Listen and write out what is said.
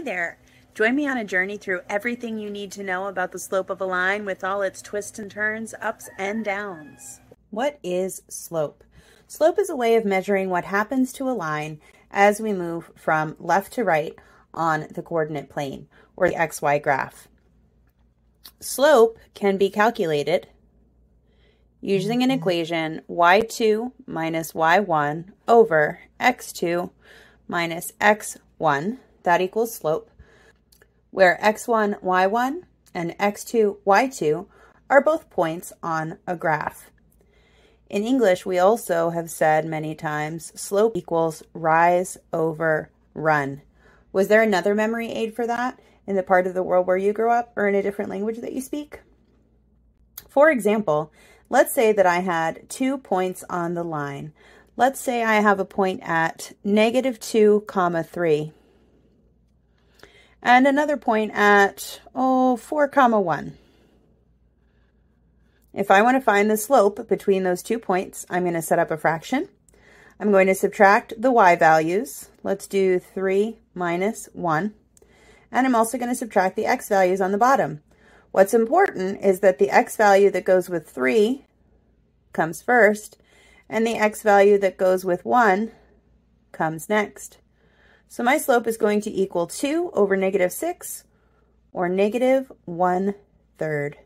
Hey there! Join me on a journey through everything you need to know about the slope of a line with all its twists and turns, ups and downs. What is slope? Slope is a way of measuring what happens to a line as we move from left to right on the coordinate plane or the xy graph. Slope can be calculated using an mm-hmm. equation y2 minus y1 over x2 minus x1 that equals slope, where x1, y1 and x2, y2 are both points on a graph. In English, we also have said many times, slope equals rise over run. Was there another memory aid for that in the part of the world where you grew up or in a different language that you speak? For example, let's say that I had two points on the line. Let's say I have a point at negative 2 comma 3 and another point at, oh, 4 comma 1. If I want to find the slope between those two points, I'm going to set up a fraction. I'm going to subtract the y values. Let's do 3 minus 1. And I'm also going to subtract the x values on the bottom. What's important is that the x value that goes with 3 comes first, and the x value that goes with 1 comes next. So my slope is going to equal 2 over negative 6, or negative 1 third.